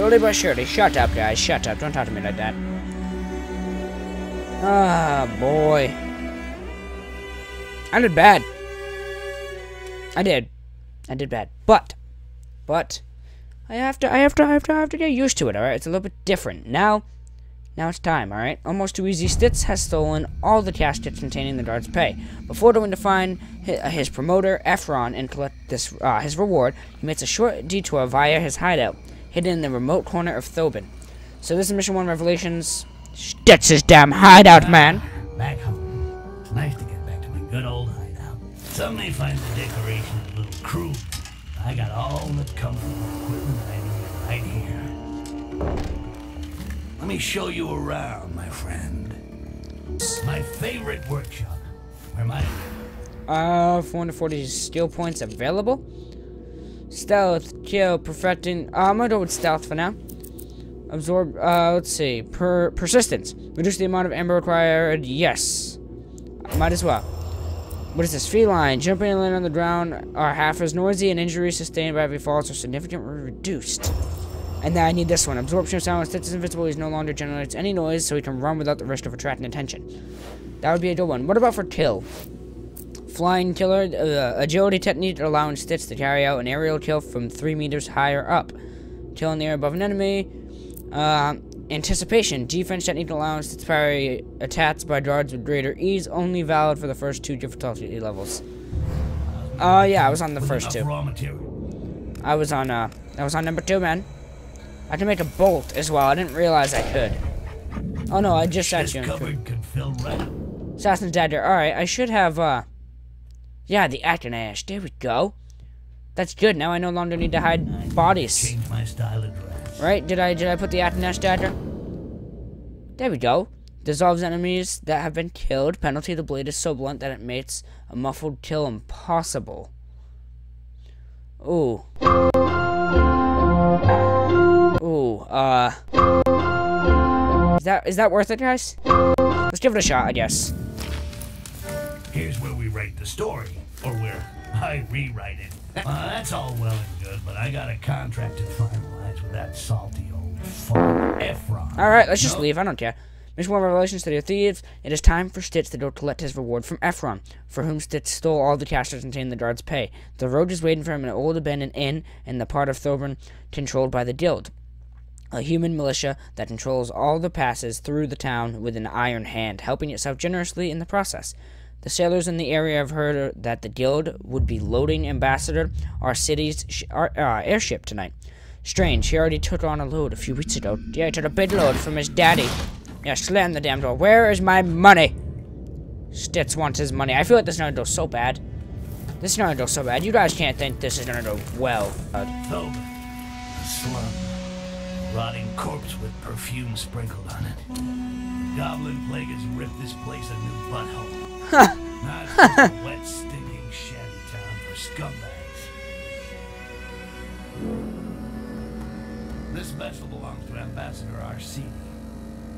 Slowly but surely. Shut up, guys. Shut up. Don't talk to me like that. Ah, boy. I did bad. I did. I did bad. But, but, I have to, I have to, I have to, I have to get used to it, alright? It's a little bit different. Now, now it's time, alright? Almost too easy. Styx has stolen all the caskets containing the guard's pay. Before going to find his, promoter, Ephron, and collect this, uh, his reward, he makes a short detour via his hideout, hidden in the remote corner of Thoben. So this is Mission 1 Revelations. Styx's damn hideout, man! Back home. It's nice to get back to my good old hideout. Some may find the decoration a little crude. I got all the comfort and equipment I need right here. Let me show you around, my friend. My favorite workshop. Where my uh 440 skill points available. Stealth, kill, perfecting. Uh, I'm gonna go with stealth for now. Absorb. Uh, let's see. Per persistence. Reduce the amount of amber required. Yes. Might as well. What is this? Feline. Jumping and landing on the ground are half as noisy, and injuries sustained by every fall are significantly reduced. And then I need this one. Absorption of sound. Styx is invisible, he no longer generates any noise, so he can run without the risk of attracting attention. That would be a good one. What about for kill? Flying killer. Uh, agility technique allowing Styx to carry out an aerial kill from 3 meters higher up. Kill in the air above an enemy. Uh, Anticipation. Defense technique allows to parry attacks by guards with greater ease, only valid for the first two difficulty levels. Uh, yeah, I was on the first two. I was on, uh, I was on number two, man. I can make a bolt as well. I didn't realize I could. Oh no, I just shot you. Assassin's Dagger. Alright, I should have, uh... Yeah, the Acton Ash. There we go. That's good. Now I no longer need to hide bodies. Style of Right? Did I did I put the Atenash dagger? There we go. Dissolves enemies that have been killed. Penalty the blade is so blunt that it makes a muffled kill impossible. Ooh. Ooh, uh... Is that, is that worth it, guys? Let's give it a shot, I guess. Here's where we write the story. Or where I rewrite it. Uh, that's all well and good, but I got a contract to finalize with that salty old fuck, Ephron. Alright, let's just leave. I don't care. Mission 1 Revelations to the Thieves. It is time for Styx to go collect his reward from Ephron, for whom Styx stole all the cash that contained the guard's pay. The road is waiting for him in an old abandoned inn in the part of Thoben controlled by the Guild, a human militia that controls all the passes through the town with an iron hand, helping itself generously in the process. The sailors in the area have heard that the guild would be loading Ambassador, our city's our, uh, airship tonight. Strange, he already took on a load a few weeks ago. Yeah, he took a big load from his daddy. Yeah, slam the damn door. Where is my money? Styx wants his money. I feel like this is gonna go so bad. This is gonna go so bad. You guys can't think this is gonna go well. Uh, Thob, a slum. Rotting corpse with perfume sprinkled on it. Goblin plague has ripped this place a new butthole. Wet, stinking shanty town for scumbags. This vessel belongs to Ambassador Arsini.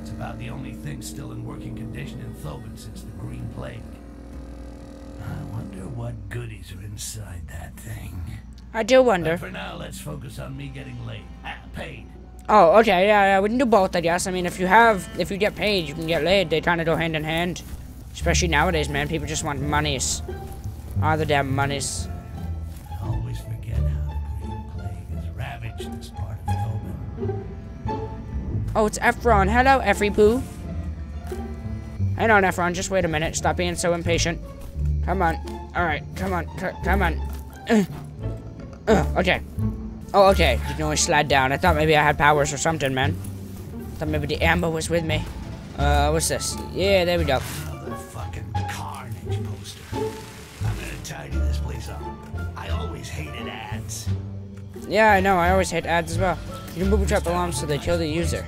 It's about the only thing still in working condition in Thoben since the Green Plague. I wonder what goodies are inside that thing. I do wonder. But for now, let's focus on me getting laid. Ah, paid. Oh, okay, yeah, yeah, we can do both, I guess. I mean, if you have, if you get paid, you can get laid. They kind of go hand in hand. Especially nowadays, man. People just want monies. All the damn monies. I always forget how the Green Plague has ravaged this part of. Oh, it's Ephron. Hello, Effie Poo. Hang on, Ephron. Just wait a minute. Stop being so impatient. Come on. Alright, come on. C come on. Uh, uh, okay. Oh, okay. You can always slide down. I thought maybe I had powers or something, man. I thought maybe the amber was with me. Uh, what's this? Yeah, there we go. Yeah, I know. I always hate ads as well. You can booby trap alarms so they kill the user.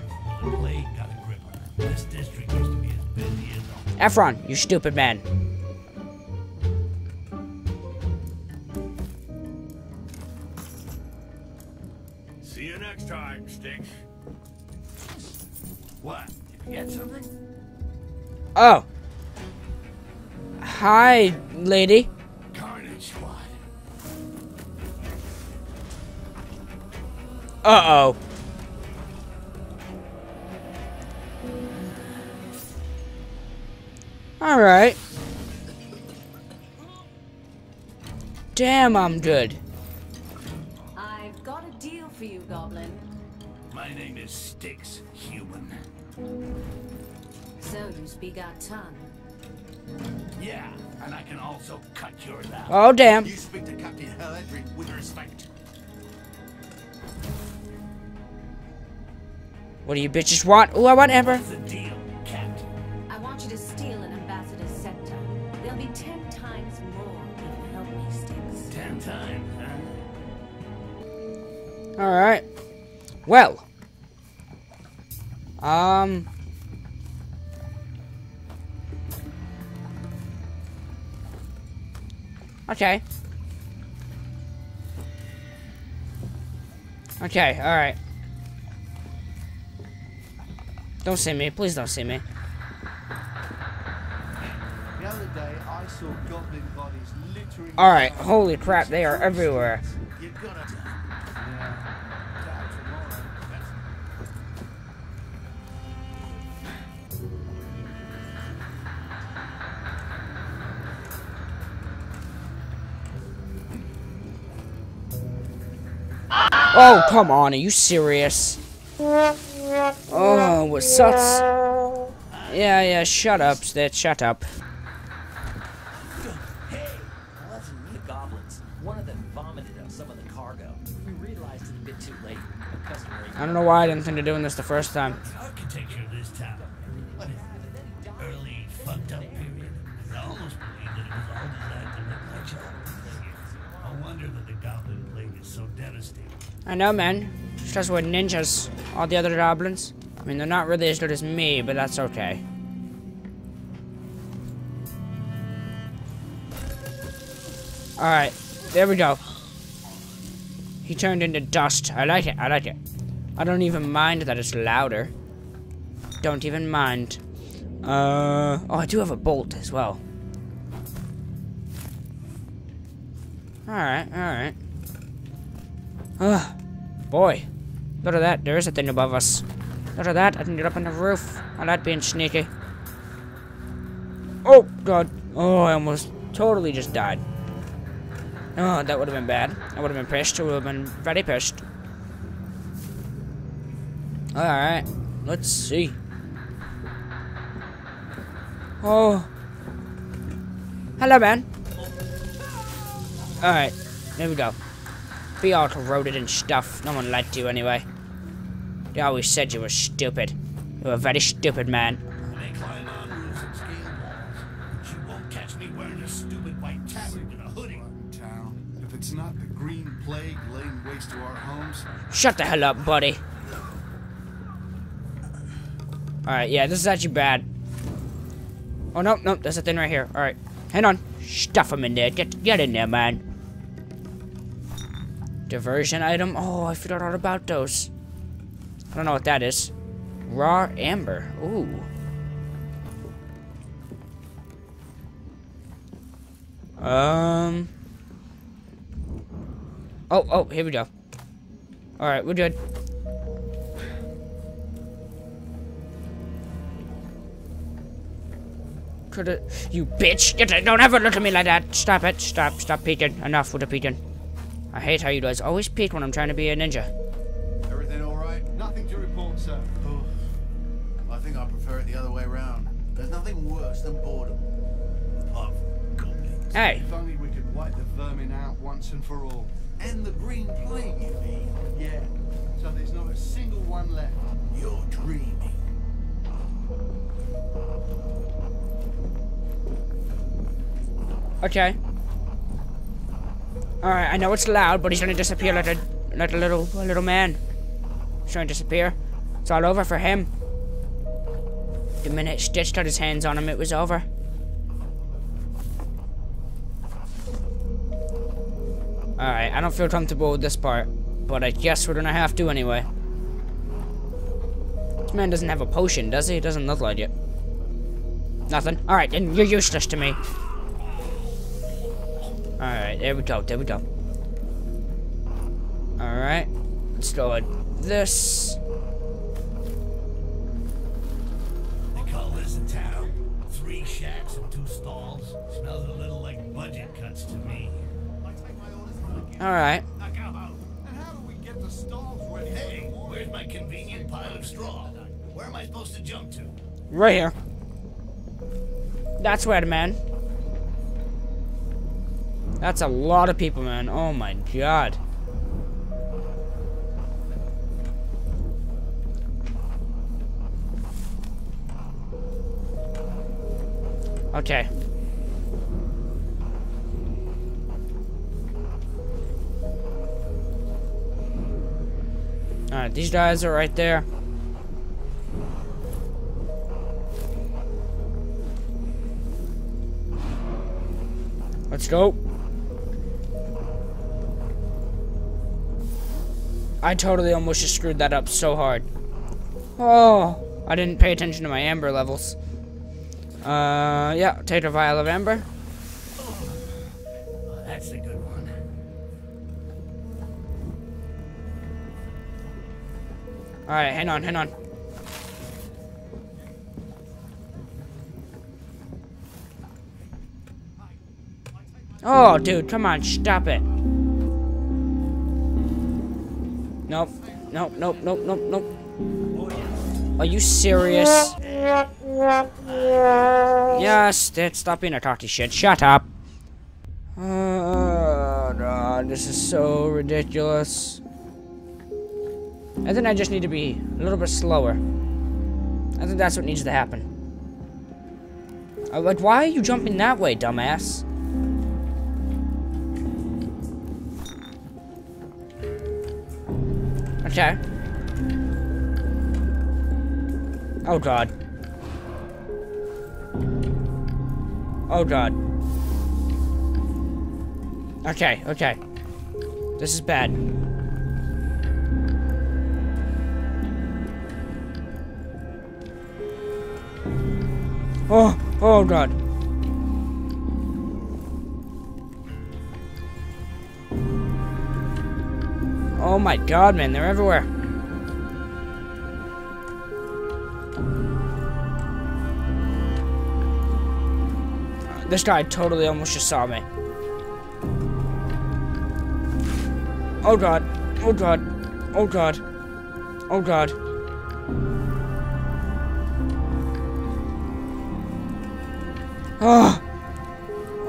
Ephron, you stupid man. See you next time, Stinks. What? Did you get something? Oh. Hi, lady. Uh-oh. Alright. Damn, I'm good. I've got a deal for you, Goblin. My name is Styx, human. So you speak our tongue. Yeah, and I can also cut your. out. Oh, damn. You speak What do you bitches want? Oh, whatever. What's the deal, Captain? I want you to steal an ambassador's scepter. There'll be ten times more if you help me, Styx. Ten times, huh? Alright. Well. Um. Okay. Okay, alright. Don't see me. Please don't see me. The other day, I saw goblin bodies littering. Alright, holy crap, they are everywhere. You gotta. Yeah. Doubt tomorrow. That's- Oh, come on, are you serious? Oh, what sucks? Yeah, yeah, shut up, Styx, shut up. Hey, wasn't the goblins. One of them vomited on some of the cargo. We realized it a bit too late. I don't know why I didn't think of doing this the first time. Architecture this town. What is it? Early fucked up period. I almost believe that it was all designed to look like. No wonder that the goblin plague is so devastating. I know, man. Just we're ninjas. All the other goblins. I mean, they're not really as good as me, but that's okay. Alright, there we go. He turned into dust. I like it, I like it. I don't even mind that it's louder. Don't even mind. Uh, oh, I do have a bolt as well. Alright, alright. Ugh. Boy. Look at that. There is a thing above us. Look at that. I can get up on the roof. I like being sneaky. Oh, God. Oh, I almost totally just died. Oh, that would have been bad. I would have been pissed. I would have been very pissed. Alright. Let's see. Oh. Hello, man. Alright. There we go. Be all corroded and stuff. No one liked you anyway. They always said you were stupid. You were a very stupid man. They climb on roofs and scale walls. But you won't catch me wearing a stupid white tabard and a hoodie. Town. If it's not the green plague laying waste to our homes, Shut the hell up, buddy. Alright, yeah, this is actually bad. Oh, no, no, there's a thing right here. Alright, hang on. Stuff him in there. Get, get in there, man. Diversion item. Oh, I forgot all about those. I don't know what that is. Raw amber. Ooh. Um. Oh, oh, here we go. Alright, we're good. Coulda, you bitch! Don't ever look at me like that! Stop it! Stop! Stop peeking! Enough with the peeking. I hate how you guys always peek when I'm trying to be a ninja. Way round. There's nothing worse than boredom. Apart from goblins. Hey! If only we could wipe the vermin out once and for all. And the green plague, you mean? Yeah. So there's not a single one left. You're dreaming. Okay. Alright, I know it's loud, but he's gonna disappear like a like a little a little man. He's trying to disappear. It's all over for him. The minute Styx got his hands on him, it was over. Alright, I don't feel comfortable with this part, but I guess we're gonna have to anyway. This man doesn't have a potion, does he? Doesn't look like it. Nothing. Alright, then you're useless to me. Alright, there we go, there we go. Alright, let's go with this. Smells a little like budget cuts to me. Alright. And how do we get the stalls ready? Hey, where's my convenient pile of straw? Where am I supposed to jump to? Right here. That's where, man. That's a lot of people, man. Oh my god. Okay. Alright, these guys are right there. Let's go. I totally almost just screwed that up so hard. Oh, I didn't pay attention to my amber levels. Uh, yeah, take a vial of amber. Oh, that's a good Alright, hang on, hang on. Oh, dude, come on, stop it. Nope, nope, nope, nope, nope, nope. Are you serious? Yes, Dad, stop being a cocky shit. Shut up. Oh, God, this is so ridiculous. I think I just need to be a little bit slower. I think that's what needs to happen. Uh, like, why are you jumping that way, dumbass? Okay. Oh god. Oh god. Okay, okay. This is bad. Oh, oh god. Oh my god, man, they're everywhere. This guy totally almost just saw me. Oh god. Oh god. Oh god. Oh god. Oh.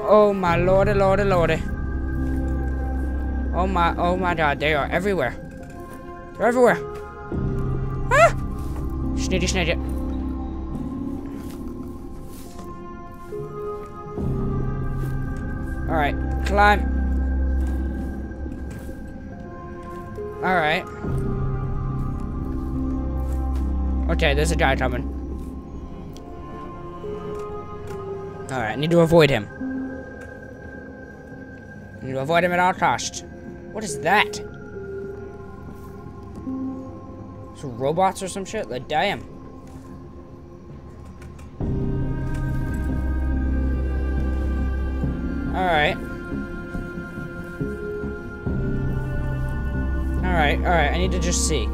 Oh my lordy, lordy, lordy. Oh my, oh my god, they are everywhere. They're everywhere. Ah! Snitty, snitty. Alright, climb. Alright. Okay, there's a guy coming. Alright, I need to avoid him. I need to avoid him at all costs. What is that? Some robots or some shit? Like, damn. Alright. Alright, alright, I need to just see.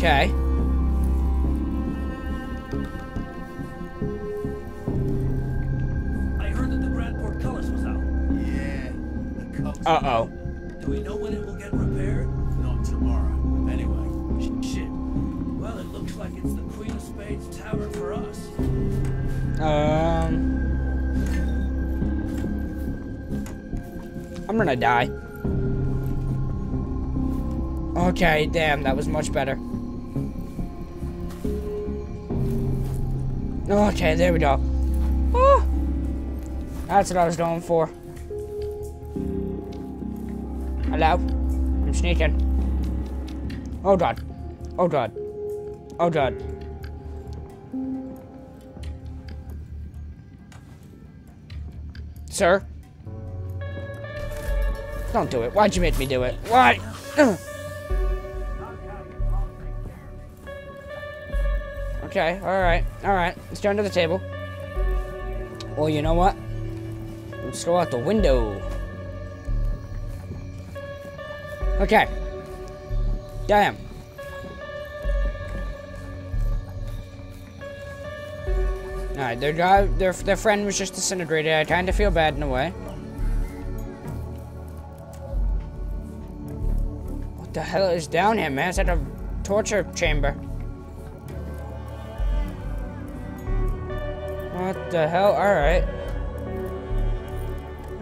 Okay. I heard that the Grand Portcullis was out. Yeah, the cops. Uh-oh. Do we know when it will get repaired? Not tomorrow. Anyway, sh- shit. Well, it looks like it's the Queen of Spades Tavern for us. Um... I'm gonna die. Okay, damn, that was much better. Okay, there we go. Oh, that's what I was going for. Hello? I'm sneaking. Oh god. Oh god. Oh god. Sir? Don't do it. Why'd you make me do it? Why? Okay, alright, alright. Let's turn to the table. Well, you know what? Let's go out the window. Okay. Damn. Alright, their, guy, their, their friend was just disintegrated. I kind of feel bad in a way. What the hell is down here, man? Is that a torture chamber? What the hell? Alright.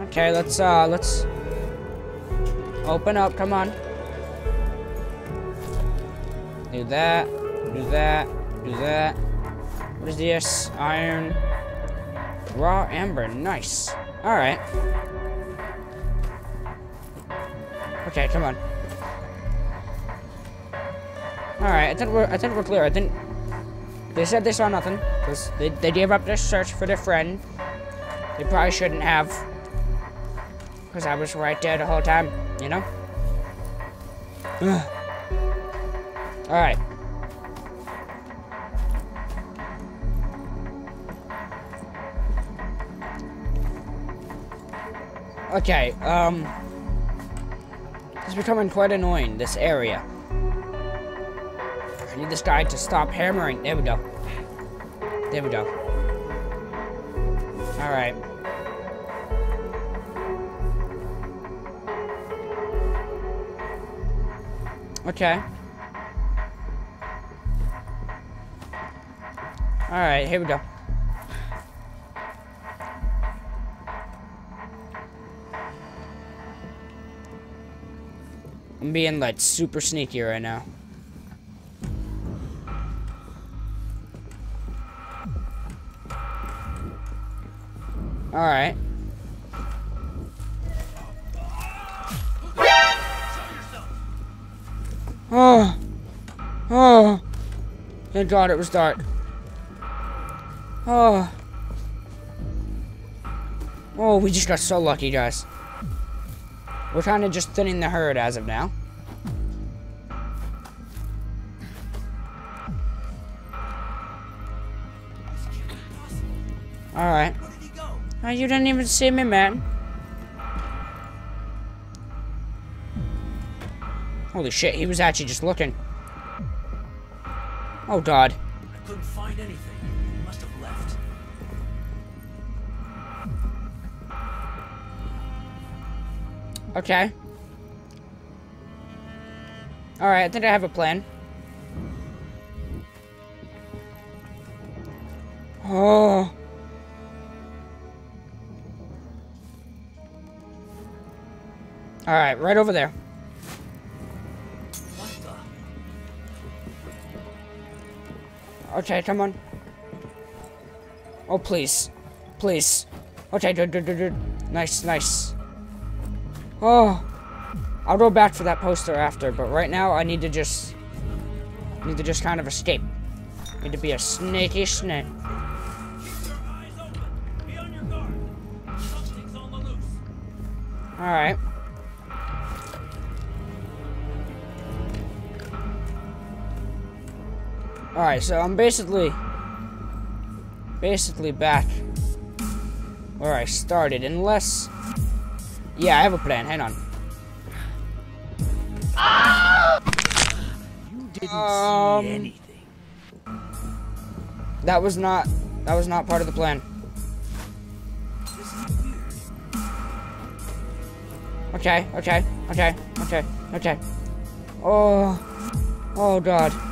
Okay, let's, uh, let's open up. Come on. Do that. Do that. Do that. What is this? Iron. Raw amber. Nice. Alright. Okay, come on. Alright, I think we're I think we're clear. I think they said they saw nothing. Because they, they gave up their search for their friend. They probably shouldn't have. Because I was right there the whole time, you know? Alright. Okay, um... It's becoming quite annoying, this area. Need this guy to stop hammering. There we go. There we go. Alright. Okay. Alright, here we go. I'm being like super sneaky right now. Alright. Oh. Oh. Thank God it was dark. Oh. Oh, we just got so lucky, guys. We're kind of just thinning the herd as of now. Alright. Oh, you didn't even see me, man. Holy shit, he was actually just looking. Oh, God. I couldn't find anything. He must have left. Okay. Alright, I think I have a plan. Oh. Alright, right over there. Okay, come on. Oh, please. Please. Okay, good, good, good, good. Nice, nice. Oh. I'll go back for that poster after, but right now I need to just... Need to just kind of escape. Need to be a snaky snake. Alright, so I'm basically... Basically back where I started, unless... Yeah, I have a plan. Hang on. You didn't Um, see anything. That was not... That was not part of the plan. This is weird. Okay, okay, okay, okay, okay. Oh, oh god.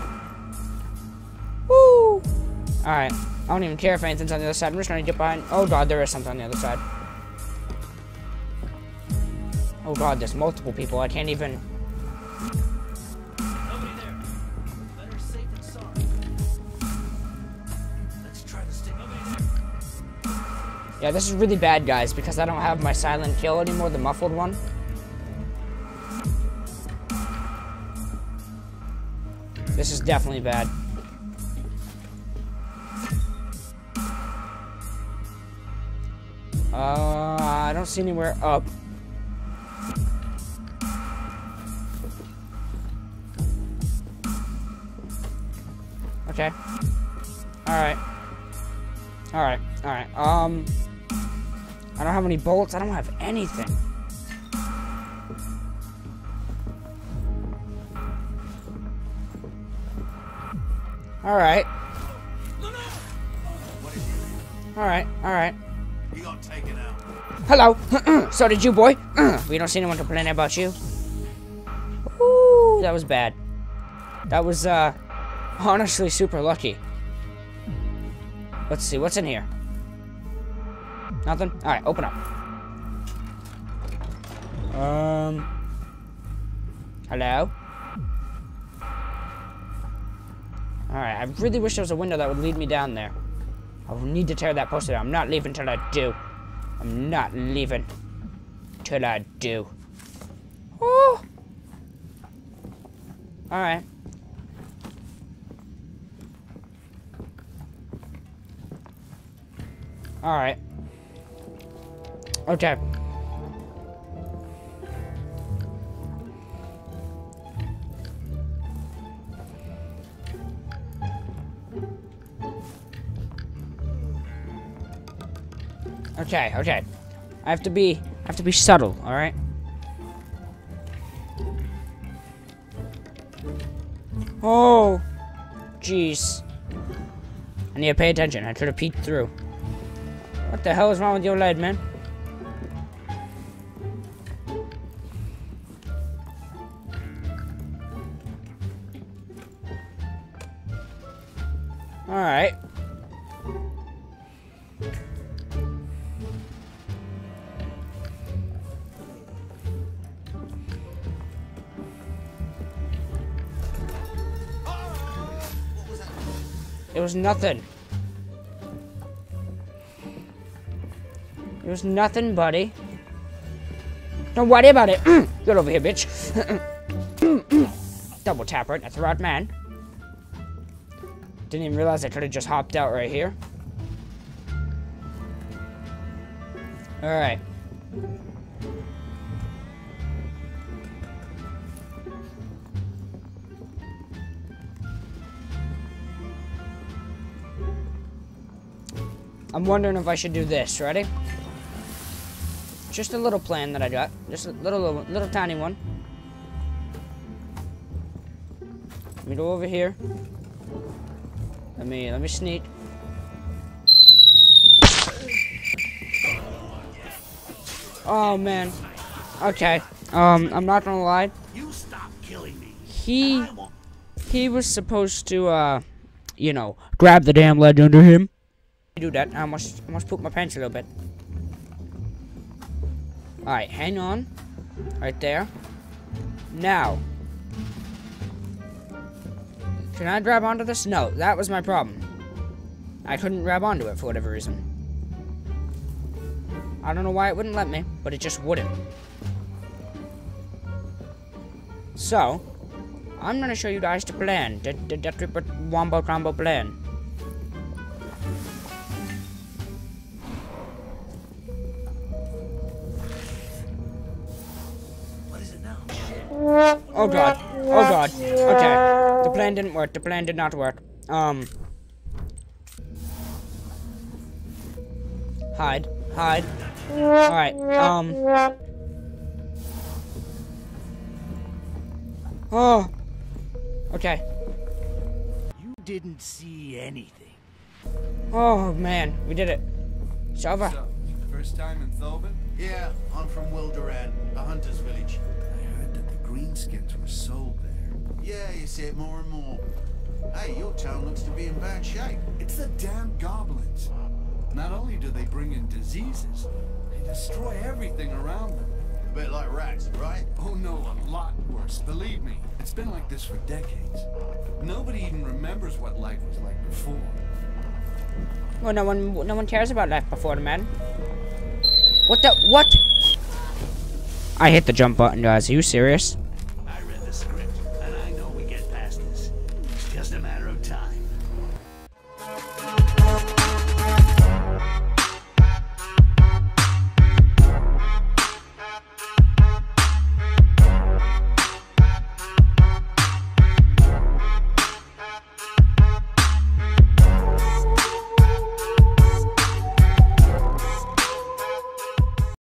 Alright, I don't even care if anything's on the other side. I'm just gonna get behind. Oh god, there is something on the other side. Oh god, there's multiple people. I can't even. Nobody there. Better safe than sorry. Let's try to stay. Nobody there. Yeah, this is really bad, guys, because I don't have my silent kill anymore, the muffled one. This is definitely bad. Uh, I don't see anywhere up. Okay. Alright. Alright, alright. Um. I don't have any bolts. I don't have anything. Alright. Alright, alright. Taken out. Hello. so did you, boy. we don't see anyone complaining about you. Ooh, that was bad. That was, uh, honestly super lucky. Let's see, what's in here? Nothing? Alright, open up. Um. Hello? Alright, I really wish there was a window that would lead me down there. I will need to tear that poster down. I'm not leaving till I do. I'm not leaving till I do. Oh! Alright. Alright. Okay. Okay, okay. I have to be I have to be subtle, alright? Oh jeez. I need to pay attention. I should have peeked through. What the hell is wrong with your lead, man? It was nothing. It was nothing, buddy. Don't worry about it. Mm, get over here, bitch. Double tap right. That's the right man. Didn't even realize I could have just hopped out right here. Alright. I'm wondering if I should do this. Ready? Just a little plan that I got. Just a little, little, little tiny one. Let me go over here. Let me, let me sneak. Oh man. Okay. Um, I'm not gonna lie. You stop killing me. He, he was supposed to, uh, you know, grab the damn ledge under him. Do that. I must I must pooped my pants a little bit. Alright, hang on. Right there. Now. Can I grab onto this? No, that was my problem. I couldn't grab onto it for whatever reason. I don't know why it wouldn't let me, but it just wouldn't. So, I'm gonna show you guys the plan. The, the, the triple wombo combo plan. Oh god. Oh god. Okay. The plan didn't work. The plan did not work. Um. Hide. Hide. Alright. Um. Oh. Okay. You didn't see anything. Oh man. We did it. It's over. So, first time in Thoben? Yeah, I'm from Wilderan, a hunter's village. Greenskins were sold there. Yeah, you see it more and more. Hey, your town looks to be in bad shape. It's the damn goblins. Not only do they bring in diseases, they destroy everything around them. A bit like rats, right? Oh no, a lot worse. Believe me, it's been like this for decades. Nobody even remembers what life was like before. Well, no one, no one cares about life before man. What the? What? I hit the jump button, guys. Are you serious?